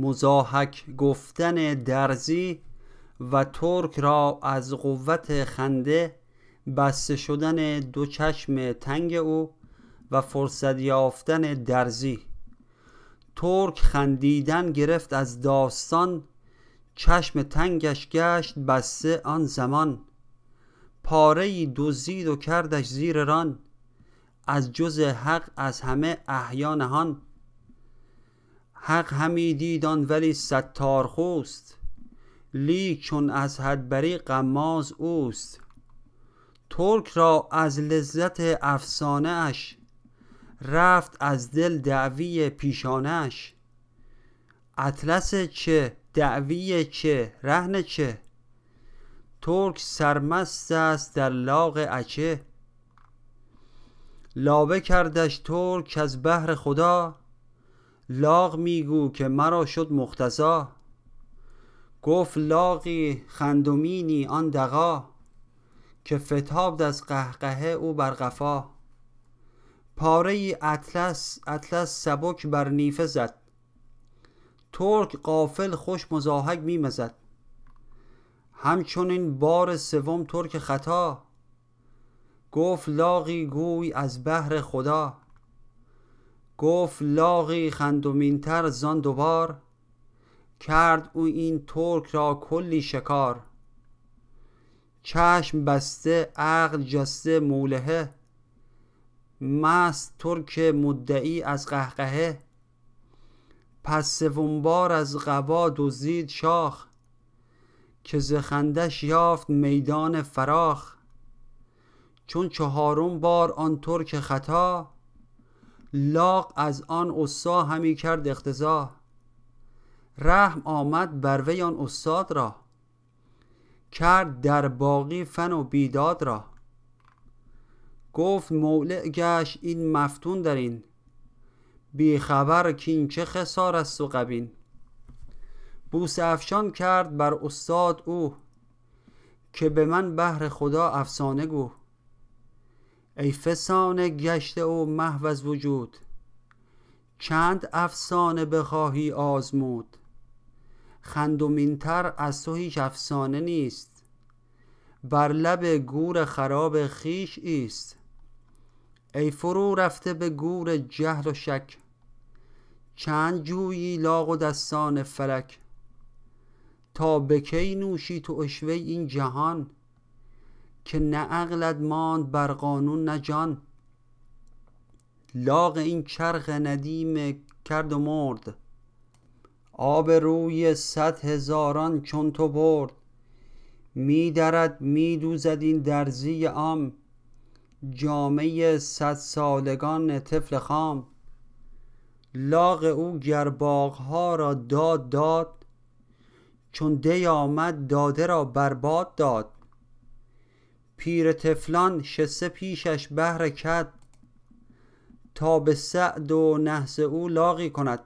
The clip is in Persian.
مزاحک گفتن درزی و ترک را از قوت خنده بسته شدن دو چشم تنگ او و فرصت یافتن درزی. ترک خندیدن گرفت از داستان چشم تنگش گشت بسته آن زمان. پاره ای دزدید و کردش زیر ران از جز حق از همه احیا نهان. حق همی دید آن ولی ستار خوست لیک چون از حد بری غماز اوست. ترک را از لذت افسانه رفت از دل دعوی پیشانه اش اطلس چه دعوی چه رهن چه؟ ترک سرمست است در لاغ اچه. لابه کردش ترک از بهر خدا لاغ میگو که مرا شد مقتضا. گفت لاغی خندمینی آن دغا که فتاب از قهقهه او بر قفا. پاره ای اطلس اطلس سبک بر نیفه زد. ترک قافل خوش مزاحک میمزد همچنین بار سوم ترک خطا. گفت لاغی گوی از بهر خدا. گفت لاغی خندمین تر زان دوبار کرد او این ترک را کلی شکار. چشم بسته عقل جسته مولهه مست ترک مدعی از قهقهه پس سوم بار از قبا دزدید شاخ که ز خندش یافت میدان فراخ. چون چهارم بار آن ترک خطا لاغ از آن استا همی کرد اقتضا رحم آمد بر وی آن استاد را. کرد در باقی فن و بیداد را. گفت مولع گشت این مفتون درین بی خبر کین چه خسار است و غبین. بوسه افشان کرد بر استاد او که به من بهر خدا افسانه گو. ای فسانه گشته و محو از وجود چند افسانه بخواهی آزمود؟ خندمین تر از تو هیچ افسانه نیست بر لب گور خراب خویش ایست. ای فرو رفته به گور جهل و شک چند جویی لاغ و دستان فلک؟ تا به نوشی تو عشوه این جهان؟ که نه عقلت ماند بر قانون نه جان. لاغ این چرخ ندیم کرد و مرد. آب روی صد هزاران چون تو برد. می دوزد این درزی عام. جامه صد سالگان طفل خام. لاغ او گر باغها را داد داد. چون دی آمد داده را بر باد داد. پیر طفلان شسته پیشش بهر کد تا به سعد و نحس او لاغی کند.